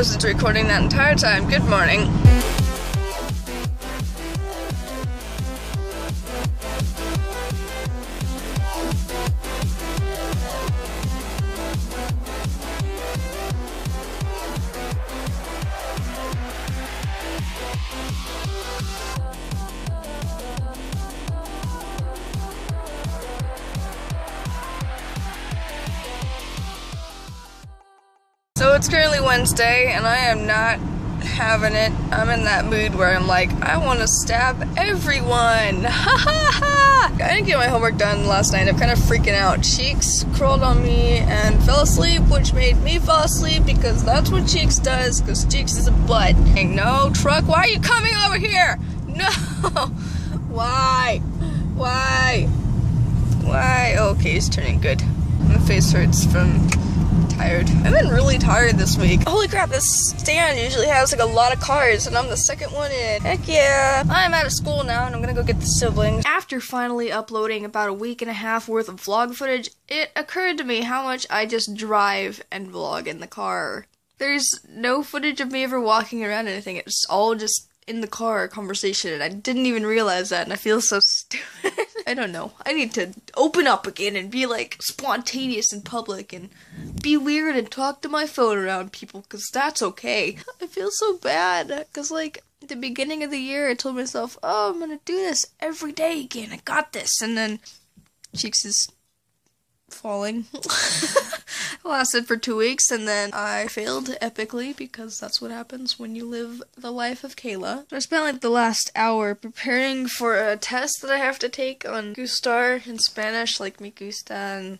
wasn't recording that entire time. Good morning. It's currently Wednesday, and I am not having it. I'm in that mood where I'm like, I want to stab everyone. Ha ha ha! I didn't get my homework done last night. I'm kind of freaking out. Cheeks crawled on me and fell asleep, which made me fall asleep because that's what Cheeks does. Because Cheeks is a butt. Hey, no truck. Why are you coming over here? No. Why? Why? Why? Oh, okay, he's turning good. My face hurts from tired. I've been really tired this week. Holy crap, this stand usually has like a lot of cars and I'm the second one in. Heck yeah. I'm out of school now and I'm gonna go get the siblings. After finally uploading about a week and a half worth of vlog footage, it occurred to me how much I just drive and vlog in the car. There's no footage of me ever walking around anything. It's all just in the car conversation and I didn't even realize that and I feel so stupid. I don't know. I need to open up again and be like spontaneous in public and be weird and talk to my phone around people because that's okay. I feel so bad because like at the beginning of the year I told myself, oh, I'm gonna do this every day again. I got this. And then Cheeks is falling. lasted for two weeks and then I failed epically because that's what happens when you live the life of Kayla. I spent like the last hour preparing for a test that I have to take on Gustar in Spanish, like me gusta and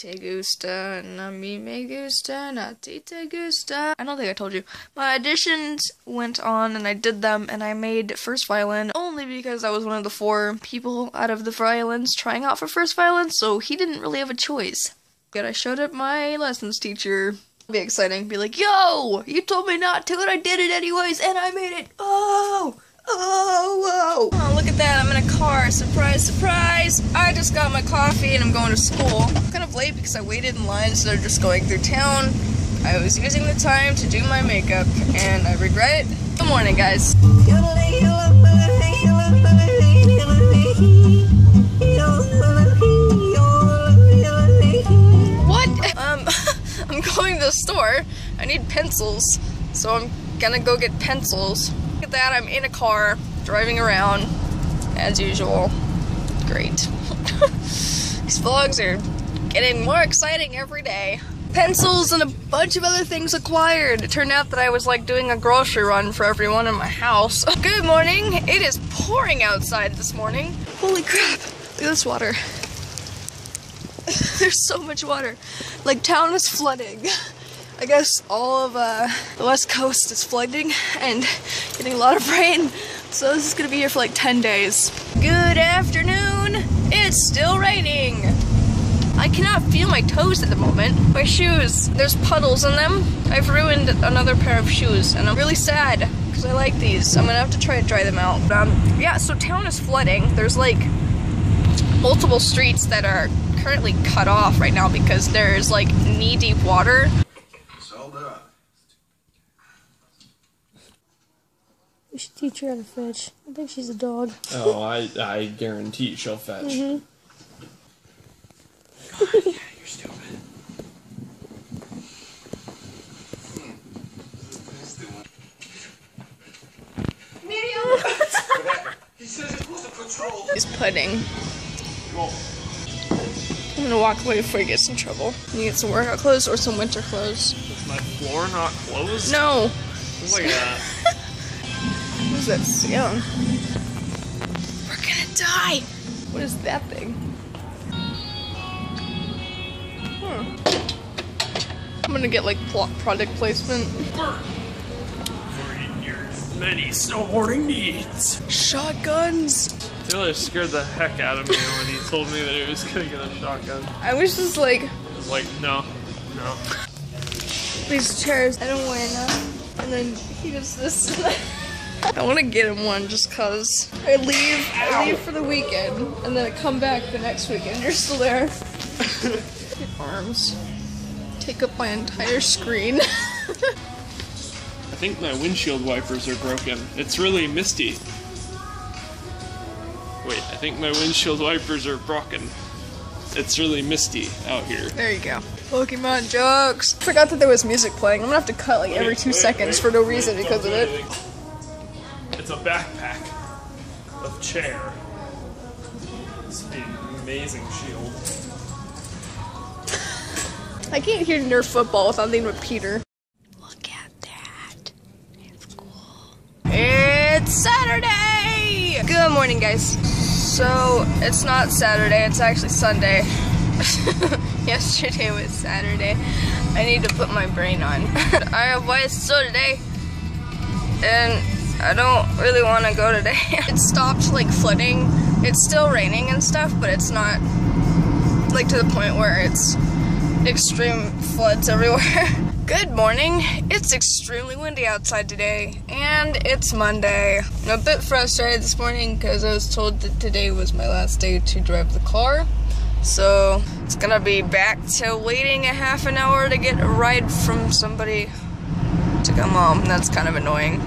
te gusta a mí me gusta a ti te gusta. I don't think I told you. My auditions went on and I did them and I made first violin only because I was one of the four people out of the violins trying out for first violin, so he didn't really have a choice. Good, I showed up my lessons teacher. Be exciting. Be like, yo, you told me not to, and I did it anyways, and I made it. Oh, oh, whoa. Oh, look at that. I'm in a car. Surprise, surprise. I just got my coffee and I'm going to school. I'm kind of late because I waited in line instead of just going through town. I was using the time to do my makeup, and I regret it. Good morning, guys. What? Um, I'm going to the store. I need pencils, so I'm gonna go get pencils. Look at that, I'm in a car, driving around, as usual. Great. These vlogs are getting more exciting every day. Pencils and a bunch of other things acquired. It turned out that I was like doing a grocery run for everyone in my house. Good morning. It is pouring outside this morning. Holy crap. Look at this water. There's so much water. Like town is flooding. I guess all of uh, the west coast is flooding and getting a lot of rain. So this is gonna be here for like 10 days. Good afternoon. It's still raining. I cannot feel my toes at the moment. My shoes, there's puddles in them. I've ruined another pair of shoes and I'm really sad because I like these. I'm gonna have to try to dry them out. Um, yeah, so town is flooding. There's like multiple streets that are currently cut off right now because there's like knee deep water. We should teach her how to fetch. I think she's a dog. Oh, I I guarantee she'll fetch. Mm-hmm. Yeah, you're stupid. He says he's supposed to patrol. He's pudding. I'm gonna walk away before he gets in trouble. You get some workout clothes or some winter clothes. Is my floor not closed? No. It's like that. What is that sound? We're gonna die. What is that thing? I'm gonna get like product placement. For your many snowboarding needs. Shotguns. Taylor scared the heck out of me when he told me that he was gonna get a shotgun. I was just like I was like, no, no. these chairs. I don't wear enough. And then he does this. I want to get him one just cause I leave. I leave for the weekend and then I come back the next weekend. You're still there. Arms take up my entire screen. I think my windshield wipers are broken. It's really misty. Wait, I think my windshield wipers are broken. It's really misty out here. There you go. Pokemon jokes. Forgot that there was music playing. I'm gonna have to cut like every two wait, seconds wait, for no reason because of it. It's a backpack of chair. It's the amazing shield. I can't hear Nerf football without thinking of Peter. Look at that. It's cool. It's Saturday! Good morning, guys. So, it's not Saturday, it's actually Sunday. Yesterday was Saturday. I need to put my brain on. I have white still today, and I don't really want to go today. it stopped like flooding. It's still raining and stuff, but it's not like to the point where it's extreme floods everywhere. Good morning. It's extremely windy outside today, and it's Monday. I'm a bit frustrated this morning because I was told that today was my last day to drive the car. So it's gonna be back to waiting a half an hour to get a ride from somebody to come home. That's kind of annoying.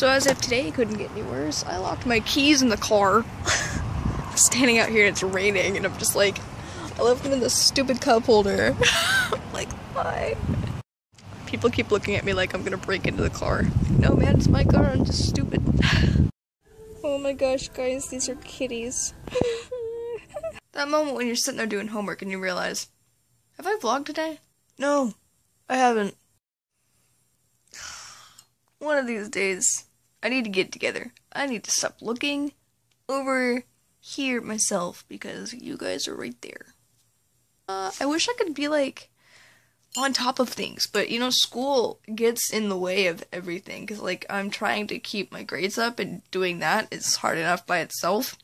So as of today, couldn't get any worse. I locked my keys in the car. Standing out here, it's raining, and I'm just like, I left them in this stupid cup holder. like, why? People keep looking at me like I'm gonna break into the car. No, man, it's my car. I'm just stupid. oh my gosh, guys, these are kitties. that moment when you're sitting there doing homework and you realize, have I vlogged today? No, I haven't. One of these days, I need to get together. I need to stop looking over here myself because you guys are right there. Uh, I wish I could be like on top of things, but you know, school gets in the way of everything because like I'm trying to keep my grades up, and doing that is hard enough by itself.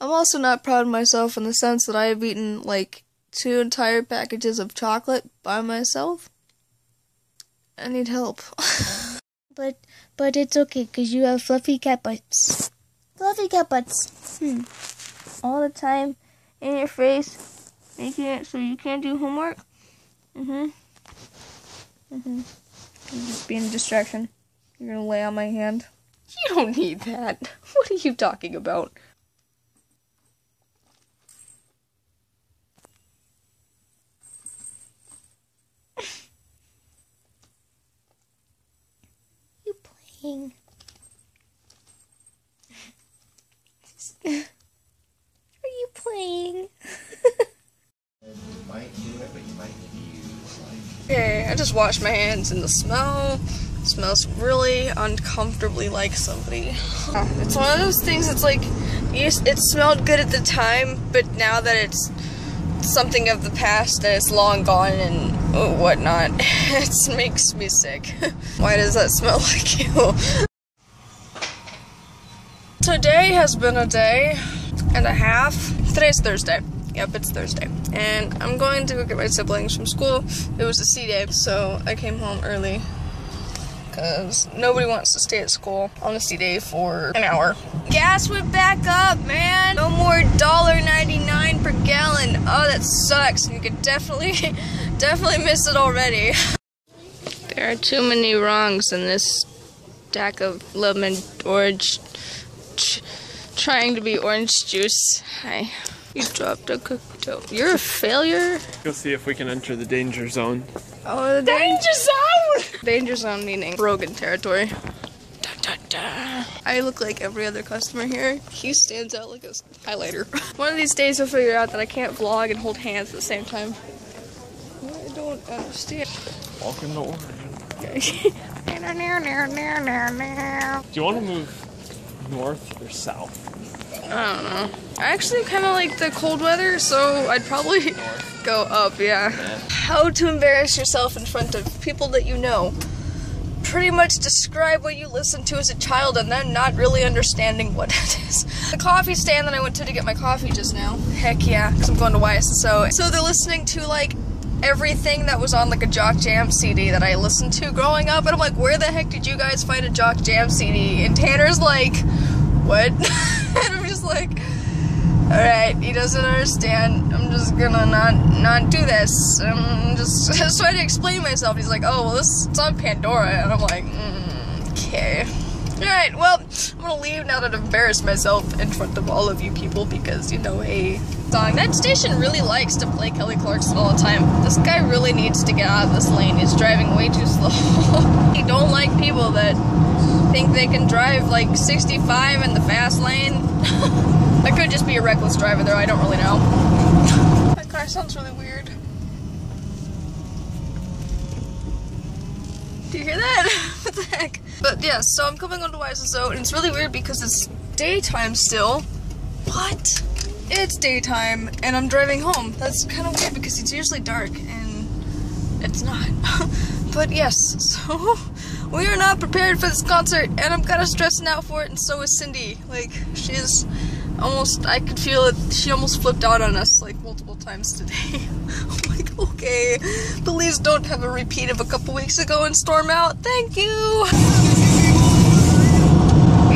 I'm also not proud of myself in the sense that I have eaten like two entire packages of chocolate by myself. I need help. But but it's okay because you have fluffy cat butts. Fluffy cat butts. Hmm. All the time in your face, making it so you can't do homework. Mm-hmm. Mm-hmm. Just being a distraction. You're gonna lay on my hand. You don't need that. What are you talking about? You playing? Are you playing? Okay, I just washed my hands and the smell smells really uncomfortably like somebody. It's one of those things that's like, it smelled good at the time, but now that it's something of the past that is long gone and whatnot, it makes me sick. Why does that smell like you? Today has been a day and a half. Today's Thursday. Yep, it's Thursday. And I'm going to go get my siblings from school. It was a C day, so I came home early. Because nobody wants to stay at school on a C day for an hour. Gas went back up, man! No more $1.99 per gallon. Oh, that sucks. You could definitely, definitely miss it already. There are too many wrongs in this stack of lemon orange ch- trying to be orange juice. Hi. You dropped a cookie dough. You're a failure. Go see if we can enter the danger zone. Oh, the danger zone! Danger zone meaning Rogan territory. Dun, dun, dun. I look like every other customer here. He stands out like a highlighter. One of these days you'll figure out that I can't vlog and hold hands at the same time. I don't understand. Welcome to Oregon. I Do you want to move north or south? Don't know. I actually kind of like the cold weather, so I'd probably go up, yeah. How to embarrass yourself in front of people that you know. Pretty much describe what you listened to as a child and then not really understanding what it is. The coffee stand that I went to to get my coffee just now. Heck yeah, because I'm going to YSSO. So they're listening to like everything that was on like a Jock Jam CD that I listened to growing up. And I'm like, where the heck did you guys find a Jock Jam CD? And Tanner's like, what? like, Alright, he doesn't understand. I'm just gonna not not do this. I'm just, just trying to explain myself. He's like, oh, well, this it's on Pandora. And I'm like, mm, okay. Alright, well, I'm gonna leave now that I've embarrassed myself in front of all of you people because, you know, hey, song. That station really likes to play Kelly Clarkson all the time. This guy really needs to get out of this lane. He's driving way too slow. I don't like people that think they can drive like 65 in the fast lane. I could just be a reckless driver though, I don't really know. That car sounds really weird. Do you hear that? what the heck? But yeah, so I'm coming onto YSSO and it's really weird because it's daytime still. What? It's daytime and I'm driving home. That's kind of weird because it's usually dark and it's not. But yes, so we are not prepared for this concert and I'm kind of stressing out for it and so is Cindy. Like, she's almost, I could feel it, she almost flipped out on us like multiple times today. I'm like, okay, please don't have a repeat of a couple weeks ago and storm out. Thank you!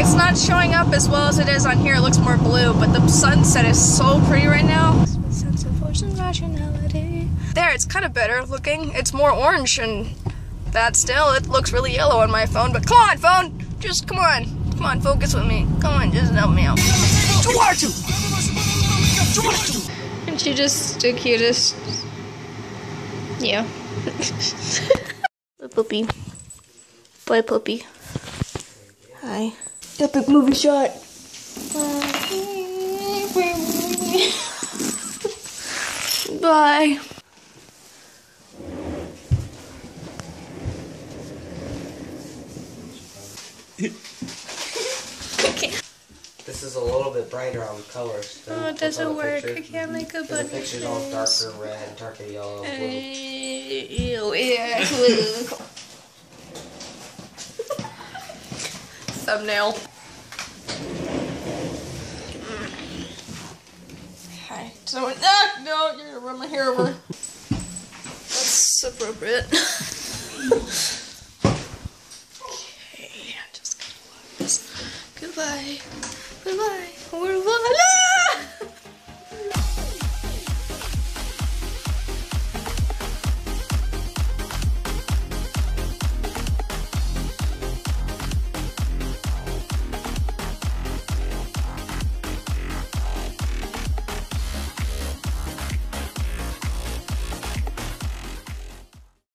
It's not showing up as well as it is on here. It looks more blue, but the sunset is so pretty right now. Sense of force rationality. There, it's kind of better looking. It's more orange and that still. It looks really yellow on my phone, but come on, phone! Just come on. Come on, focus with me. Come on, just help me out. And she just the cutest. Yeah. Little puppy. Boy puppy. Hi. Epic movie shot. Bye. Is a little bit brighter on colors. than Oh, it doesn't work. picture. I can't make a 'Cause the bunny picture's all darker red, darker yellow. blue. Ew, yeah. Thumbnail. Hi. So, ah, no, you're gonna run my hair over. That's appropriate. okay, I'm just gonna lock this. Goodbye. 拜拜，温柔。